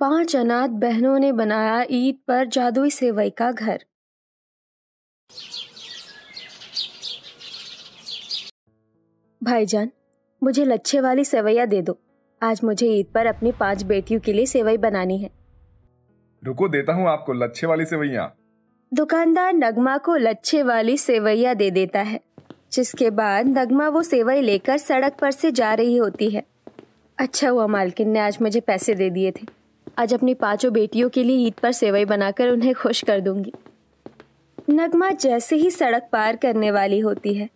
पाँच अनाथ बहनों ने बनाया ईद पर जादुई सेवई का घर। भाईजान मुझे लच्छे वाली सेवैया दे दो। आज मुझे ईद पर अपनी पाँच बेटियों के लिए सेवई बनानी है। रुको देता हूँ आपको लच्छे वाली सेवैया। दुकानदार नगमा को लच्छे वाली सेवैया दे देता है जिसके बाद नगमा वो सेवई लेकर सड़क पर से जा रही होती है। अच्छा हुआ मालकिन ने आज मुझे पैसे दे दिए थे। आज अपनी पाँचों बेटियों के लिए ईद पर सेवई बनाकर उन्हें खुश कर दूँगी। नगमा जैसे ही सड़क पार करने वाली होती है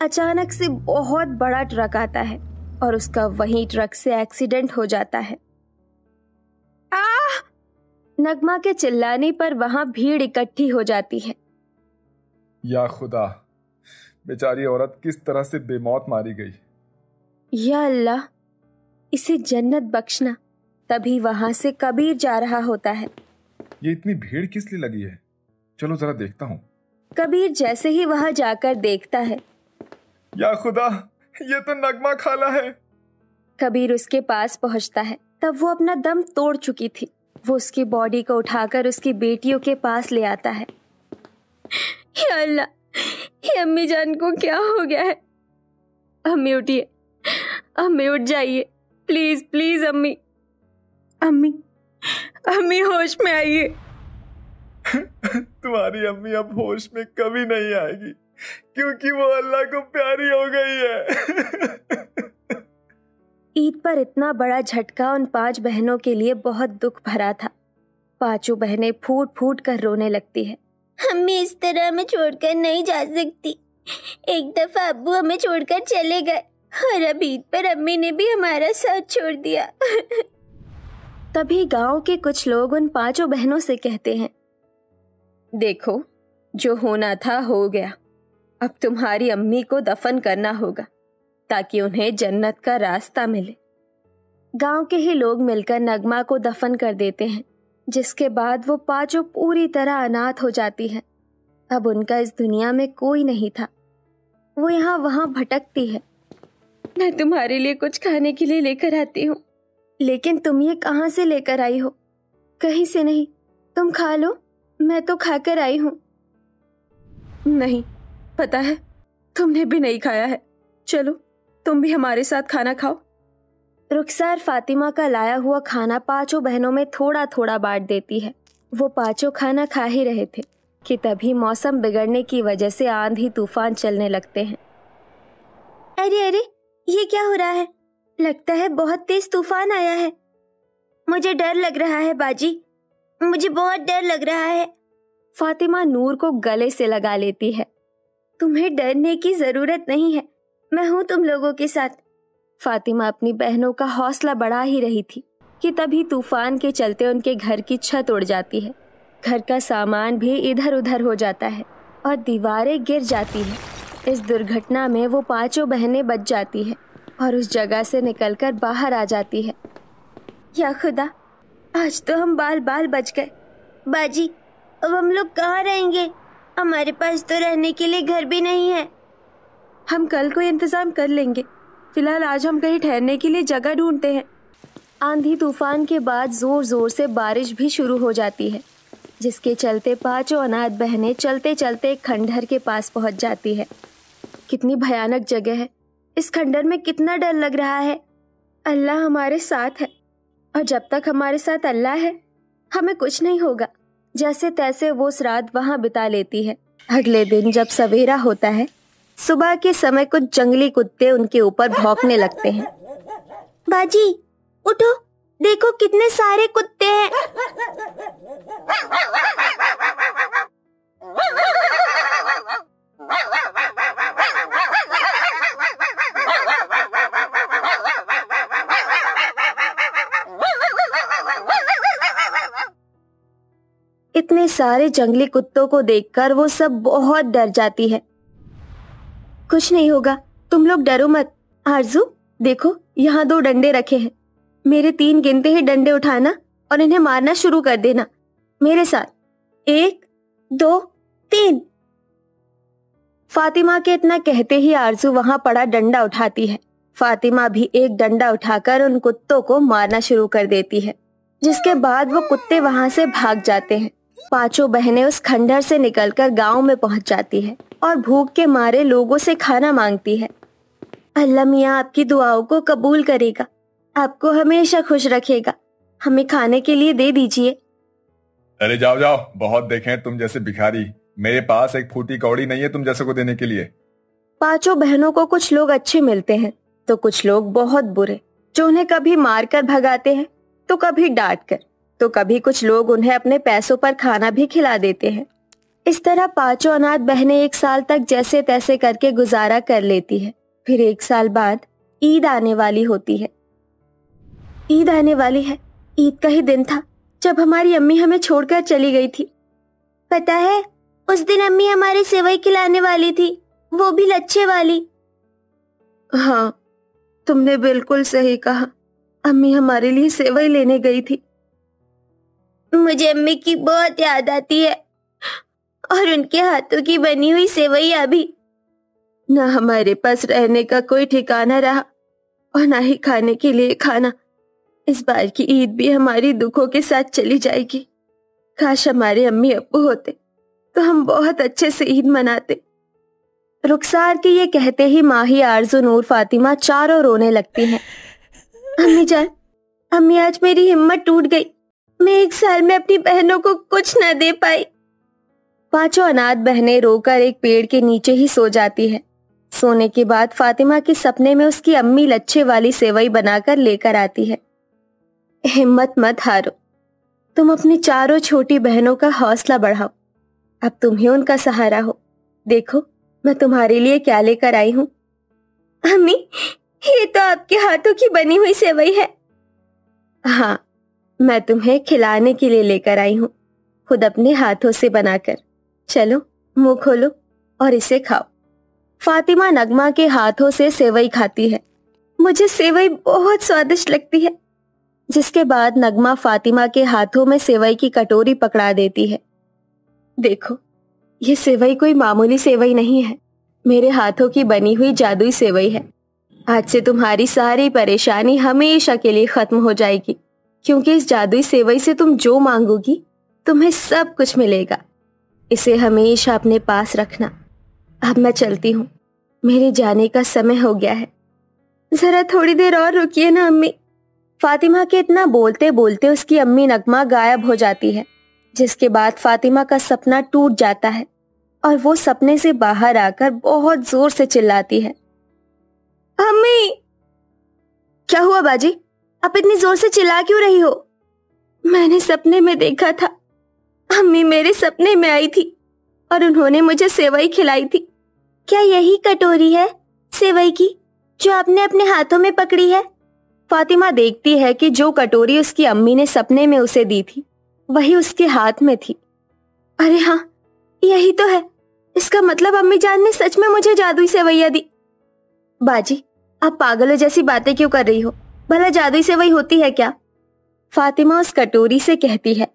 अचानक से बहुत बड़ा ट्रक आता है और उसका वही ट्रक से एक्सीडेंट हो जाता है। आ! नगमा के चिल्लाने पर वहाँ भीड़ इकट्ठी हो जाती है। या खुदा बेचारी औरत किस तरह से बेमौत मारी गई। या अल्लाह इसे जन्नत बख्शना। तभी वहाँ से कबीर जा रहा होता है। ये इतनी भीड़ किस लिए लगी है? चलो जरा देखता हूँ। कबीर जैसे ही वहाँ जाकर देखता है। या खुदा ये तो नगमा खाला है। कबीर उसके पास पहुँचता है। तब वो अपना दम तोड़ चुकी थी। वो उसकी बॉडी को उठाकर उसकी बेटियों के पास ले आता है। अल्लाह ये अम्मी जान को क्या हो गया है? अम्मी उठिए। अम्मी उठ जाइए। प्लीज़ प्लीज़ अम्मी। अम्मी अम्मी होश में आइए। तुम्हारी अम्मी अब होश में कभी नहीं आएगी क्योंकि वो अल्लाह को प्यारी हो गई है। ईद पर इतना बड़ा झटका उन पाँच बहनों के लिए बहुत दुख भरा था। पाँचों बहनें फूट फूट कर रोने लगती है। अम्मी इस तरह हमें छोड़कर नहीं जा सकती। एक दफ़ा अब्बू हमें छोड़कर चले गए और अब ईद पर अम्मी ने भी हमारा साथ छोड़ दिया। तभी गाँव के कुछ लोग उन पाँचों बहनों से कहते हैं, देखो, जो होना था हो गया। अब तुम्हारी अम्मी को दफन करना होगा, ताकि उन्हें जन्नत का रास्ता मिले। गाँव के ही लोग मिलकर नगमा को दफन कर देते हैं, जिसके बाद वो पाँचों पूरी तरह अनाथ हो जाती है। अब उनका इस दुनिया में कोई नहीं था। वो यहाँ वहाँ भटकती है। मैं तुम्हारे लिए कुछ खाने के लिए लेकर आती हूँ। लेकिन तुम ये कहाँ से लेकर आई हो? कहीं से नहीं। तुम खा लो। मैं तो खाकर आई हूँ। नहीं, पता है, तुमने भी नहीं खाया है। चलो, तुम भी हमारे साथ खाना खाओ। रुखसार फातिमा का लाया हुआ खाना पाँचों बहनों में थोड़ा थोड़ा बांट देती है। वो पाँचों खाना खा ही रहे थे, कि तभी मौसम बिगड़ने की वजह से आंधी तूफ़ान चलने लगते हैं। अरे अरे, ये क्या हो रहा है? लगता है बहुत तेज तूफ़ान आया है। मुझे डर लग रहा है, बाजी। मुझे बहुत डर लग रहा है। फातिमा नूर को गले से लगा लेती है। तुम्हें डरने की ज़रूरत नहीं है। मैं हूँ तुम लोगों के साथ। फातिमा अपनी बहनों का हौसला बढ़ा ही रही थी कि तभी तूफ़ान के चलते उनके घर की छत उड़ जाती है। घर का सामान भी इधर उधर हो जाता है और दीवारें गिर जाती हैं। इस दुर्घटना में वो पाँचों बहनें बच जाती हैं। और उस जगह से निकलकर बाहर आ जाती है। या खुदा, आज तो हम बाल बाल बच गए। बाजी, अब हम लोग कहाँ रहेंगे? हमारे पास तो रहने के लिए घर भी नहीं है। हम कल को इंतज़ाम कर लेंगे। फ़िलहाल आज हम कहीं ठहरने के लिए जगह ढूंढते हैं। आंधी तूफ़ान के बाद ज़ोर ज़ोर से बारिश भी शुरू हो जाती है, जिसके चलते पाँचों अनाथ बहनें चलते चलते खंडहर के पास पहुँच जाती है। कितनी भयानक जगह है। इस खंडर में कितना डर लग रहा है। अल्लाह हमारे साथ है और जब तक हमारे साथ अल्लाह है हमें कुछ नहीं होगा। जैसे तैसे वो उस रात वहाँ बिता लेती है। अगले दिन जब सवेरा होता है सुबह के समय कुछ जंगली कुत्ते उनके ऊपर भौंकने लगते हैं। बाजी उठो देखो कितने सारे कुत्ते हैं। इतने सारे जंगली कुत्तों को देखकर वो सब बहुत डर जाती है। कुछ नहीं होगा, तुम लोग डरो मत। आरज़ू, देखो, यहाँ दो डंडे रखे हैं। मेरे तीन गिनते ही डंडे उठाना और इन्हें मारना शुरू कर देना। मेरे साथ। एक, दो, तीन। फातिमा के इतना कहते ही आरज़ू वहाँ पड़ा डंडा उठाती है। फातिमा भी एक डंडा उठाकर उन कुत्तों को मारना शुरू कर देती है, जिसके बाद वो कुत्ते वहाँ से भाग जाते हैं। पाँचों बहनें उस खंडर से निकलकर गाँव में पहुँच जाती है और भूख के मारे लोगों से खाना मांगती है। अल्लाह मियाँ आपकी दुआओं को कबूल करेगा। आपको हमेशा खुश रखेगा। हमें खाने के लिए दे दीजिए। अरे जाओ जाओ बहुत देखे तुम जैसे भिखारी। मेरे पास एक फूटी कौड़ी नहीं है तुम जैसे को देने के लिए। पाँचों बहनों को कुछ लोग अच्छे मिलते हैं तो कुछ लोग बहुत बुरे जो उन्हें कभी मार कर भगाते हैं तो कभी डांट कर तो कभी कुछ लोग उन्हें अपने पैसों पर खाना भी खिला देते हैं। इस तरह पाँचों अनाथ बहनें एक साल तक जैसे तैसे करके गुजारा कर लेती है। फिर एक साल बाद ईद आने वाली होती है। ईद आने वाली है। ईद का ही दिन था, जब हमारी अम्मी हमें छोड़कर चली गई थी। पता है, उस दिन अम्मी हमारी सेवई खिलाने वाली थी, वो भी लच्छे वाली। हाँ तुमने बिल्कुल सही कहा। अम्मी हमारे लिए सेवई लेने गई थी। मुझे अम्मी की बहुत याद आती है। और उनके हाथों की बनी हुई सेवैया भी ना हमारे पास रहने का कोई ठिकाना रहा, और ना ही खाने के लिए खाना। इस बार की ईद भी हमारी दुखों के साथ चली जाएगी। काश हमारे अम्मी अब्बू होते तो हम बहुत अच्छे से ईद मनाते। रुखसार के ये कहते ही माही आरज़ू नूर फातिमा चारों रोने लगती हैं। अम्मी जान, अम्मी आज मेरी हिम्मत टूट गई। मैं एक साल में अपनी बहनों को कुछ न दे पाई। पाँचों अनाथ बहनें रोकर एक पेड़ के नीचे ही सो जाती है। सोने के बाद फातिमा के सपने में उसकी अम्मी लच्छे वाली सेवई बनाकर लेकर आती है। हिम्मत मत हारो। तुम अपनी चारों छोटी बहनों का हौसला बढ़ाओ। अब तुम ही उनका सहारा हो। देखो, मैं तुम्हारे लिए क्या लेकर आई हूँ। अम्मी, ये तो आपके हाथों की बनी हुई सेवई है। हाँ मैं तुम्हें खिलाने के लिए लेकर आई हूँ। खुद अपने हाथों से बनाकर। चलो, मुँह खोलो और इसे खाओ। फातिमा नगमा के हाथों से सेवई खाती है। मुझे सेवई बहुत स्वादिष्ट लगती है। जिसके बाद नगमा फातिमा के हाथों में सेवई की कटोरी पकड़ा देती है। देखो, ये सेवई कोई मामूली सेवई नहीं है। मेरे हाथों की बनी हुई जादुई सेवई है। आज से तुम्हारी सारी परेशानी हमेशा के लिए खत्म हो जाएगी। क्योंकि इस जादुई सेवई से तुम जो मांगोगी, तुम्हें सब कुछ मिलेगा। इसे हमेशा अपने पास रखना। अब मैं चलती हूँ। मेरे जाने का समय हो गया है। जरा थोड़ी देर और रुकिए ना, अम्मी। फातिमा के इतना बोलते बोलते उसकी अम्मी नगमा गायब हो जाती है, जिसके बाद फातिमा का सपना टूट जाता है और वो सपने से बाहर आकर बहुत ज़ोर से चिल्लाती है। अम्मी! क्या हुआ बाजी? आप इतनी ज़ोर से चिल्ला क्यों रही हो? मैंने सपने में देखा था। अम्मी मेरे सपने में आई थी और उन्होंने मुझे सेवई खिलाई थी। क्या यही कटोरी है सेवई की, जो आपने अपने हाथों में पकड़ी है? फातिमा देखती है कि जो कटोरी उसकी अम्मी ने सपने में उसे दी थी, वही उसके हाथ में थी। अरे हाँ यही तो है। इसका मतलब अम्मी जान ने सच में मुझे जादुई सेवैया दी। बाजी, आप पागलों जैसी बातें क्यों कर रही हो? भला जादुई सेवई होती है क्या? फातिमा उस कटोरी से कहती है,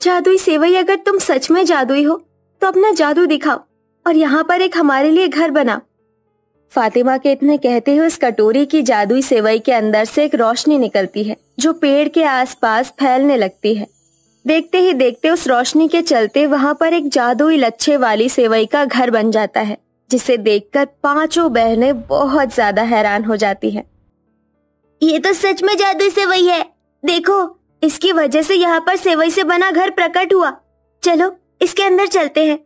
जादुई सेवई अगर तुम सच में जादुई हो तो अपना जादू दिखाओ और यहाँ पर एक हमारे लिए घर बनाओ। फातिमा के इतने कहते हुए उस कटोरी की जादुई सेवई के अंदर से एक रोशनी निकलती है, जो पेड़ के आसपास फैलने लगती है। देखते ही देखते उस रोशनी के चलते वहाँ पर एक जादुई लच्छे वाली सेवई का घर बन जाता है, जिसे देखकर पाँचों बहनें बहुत ज़्यादा हैरान हो जाती हैं। ये तो सच में जादुई सेवई है। देखो, इसकी वजह से यहाँ पर सेवई से बना घर प्रकट हुआ। चलो, इसके अंदर चलते हैं।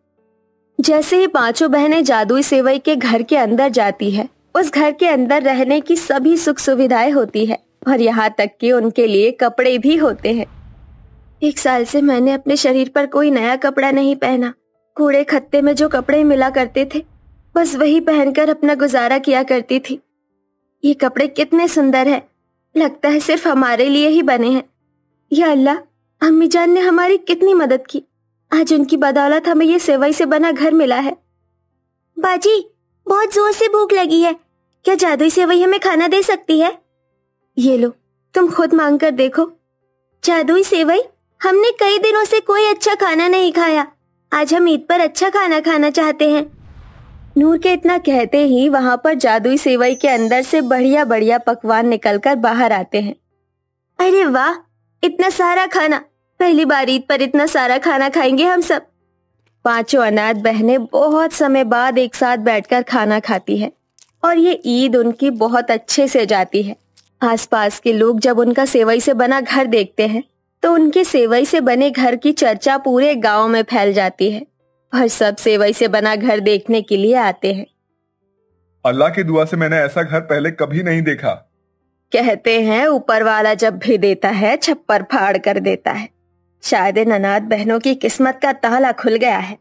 जैसे ही पाँचों बहनें जादुई सेवई के घर के अंदर जाती है, उस घर के अंदर रहने की सभी सुख सुविधाएँ होती है और यहाँ तक कि उनके लिए कपड़े भी होते हैं। एक साल से मैंने अपने शरीर पर कोई नया कपड़ा नहीं पहना। कूड़े खत्ते में जो कपड़े मिला करते थे, बस वही पहनकर अपना गुजारा किया करती थी। ये कपड़े कितने सुंदर हैं। लगता है सिर्फ़ हमारे लिए ही बने हैं। या अल्लाह, अम्मी जान ने हमारी कितनी मदद की। आज उनकी बदौलत हमें ये सेवई से बना घर मिला है। बाजी, बहुत ज़ोर से भूख लगी है। क्या जादुई सेवई हमें खाना दे सकती है? ये लो, तुम खुद मांग कर देखो। जादुई सेवई, हमने कई दिनों से कोई अच्छा खाना नहीं खाया। आज हम ईद पर अच्छा खाना खाना चाहते हैं। नूर के इतना कहते ही वहाँ पर जादुई सेवई के अंदर से बढ़िया बढ़िया पकवान निकलकर बाहर आते हैं। अरे वाह! इतना सारा खाना। पहली बार ईद पर इतना सारा खाना खाएँगे हम सब। पाँचों अनाथ बहनें बहुत समय बाद एक साथ बैठकर खाना खाती है और ये ईद उनकी बहुत अच्छे से जाती है। आसपास के लोग जब उनका सेवई से बना घर देखते हैं तो उनके सेवई से बने घर की चर्चा पूरे गाँव में फैल जाती है। और सब सेवई से बना घर देखने के लिए आते हैं। अल्लाह की दुआ से मैंने ऐसा घर पहले कभी नहीं देखा। कहते हैं ऊपर वाला जब भी देता है छप्पर फाड़ कर देता है। शायद अनाथ बहनों की किस्मत का ताला खुल गया है।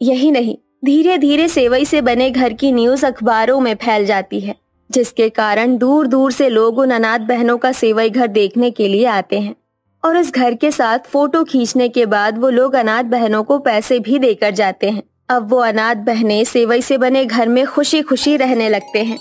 यही नहीं धीरे धीरे सेवई से बने घर की न्यूज़ अखबारों में फैल जाती है जिसके कारण दूर दूर से लोग उन अनाथ बहनों का सेवई घर देखने के लिए आते हैं। और उस घर के साथ फ़ोटो खींचने के बाद वो लोग अनाथ बहनों को पैसे भी देकर जाते हैं। अब वो अनाथ बहनें सेवई से बने घर में खुशी खुशी रहने लगते हैं।